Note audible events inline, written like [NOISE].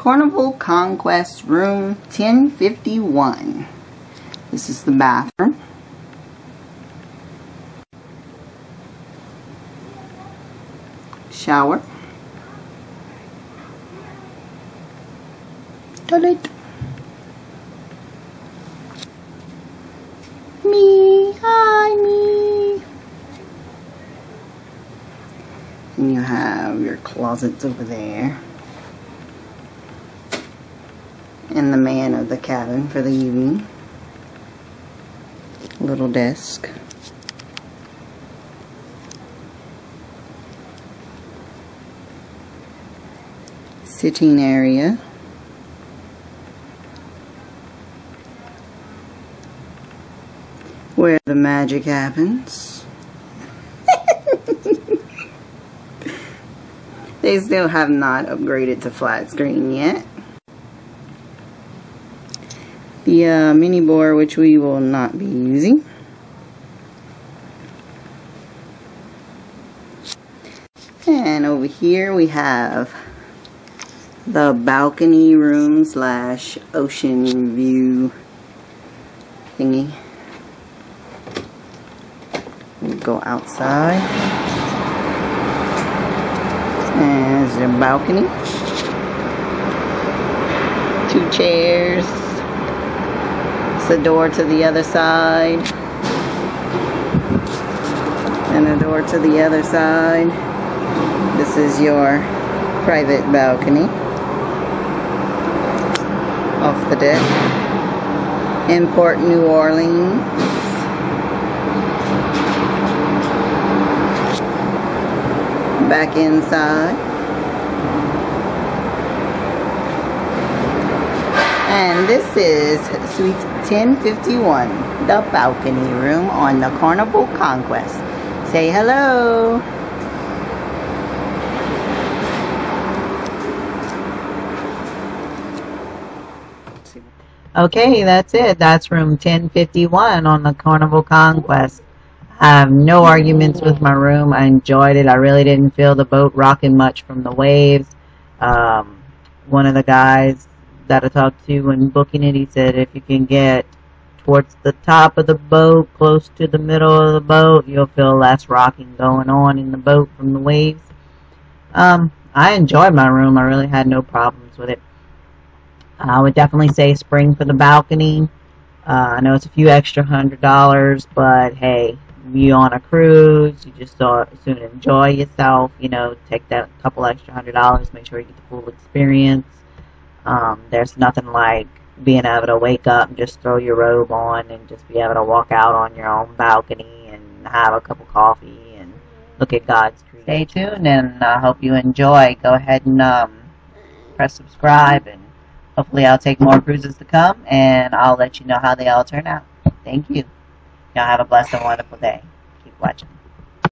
Carnival Conquest Room 1051. This is the bathroom. Shower. Toilet. Me, hi me. And you have your closets over there. And the man of the cabin for the evening. Little desk. Sitting area. Where the magic happens. [LAUGHS] they still have not upgraded to flat screen yet. The uh, mini bore, which we will not be using. And over here we have the balcony room slash ocean view thingy. We go outside. And there's a balcony. Two chairs. A door to the other side. And a door to the other side. This is your private balcony. Off the deck. Import New Orleans. Back inside. And this is Suite 1051, the balcony room on the Carnival Conquest. Say hello. Okay, that's it. That's room 1051 on the Carnival Conquest. I have no arguments with my room. I enjoyed it. I really didn't feel the boat rocking much from the waves. Um, one of the guys that I talked to when booking it, he said if you can get towards the top of the boat, close to the middle of the boat, you'll feel less rocking going on in the boat from the waves. Um, I enjoyed my room. I really had no problems with it. I would definitely say spring for the balcony. Uh, I know it's a few extra hundred dollars, but hey, you on a cruise, you just so soon enjoy yourself. You know, take that couple extra hundred dollars, make sure you get the full experience. Um, there's nothing like being able to wake up and just throw your robe on and just be able to walk out on your own balcony and have a cup of coffee and look at God's creation. Stay tuned, and I hope you enjoy. Go ahead and um, press subscribe and Hopefully I'll take more cruises to come, and I'll let you know how they all turn out. Thank you. Y'all have a blessed and wonderful day. Keep watching.